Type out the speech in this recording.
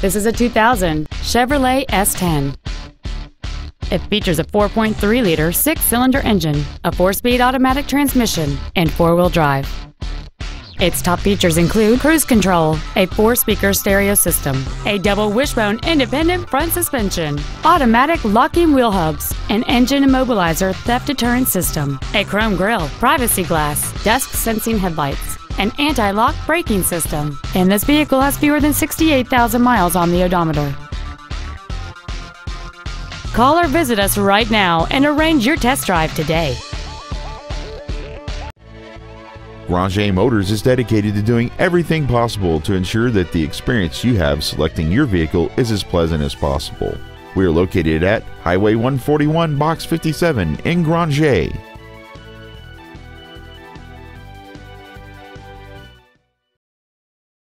This is a 2000 Chevrolet S10. It features a 4.3-liter six-cylinder engine, a four-speed automatic transmission, and four-wheel drive. Its top features include cruise control, a four-speaker stereo system, a double wishbone independent front suspension, automatic locking wheel hubs, an engine immobilizer theft deterrent system, a chrome grille, privacy glass, dusk sensing headlights, an anti-lock braking system, and this vehicle has fewer than 68,000 miles on the odometer. Call or visit us right now and arrange your test drive today. Granger Motors is dedicated to doing everything possible to ensure that the experience you have selecting your vehicle is as pleasant as possible. We are located at Highway 141, Box 57 in Granger.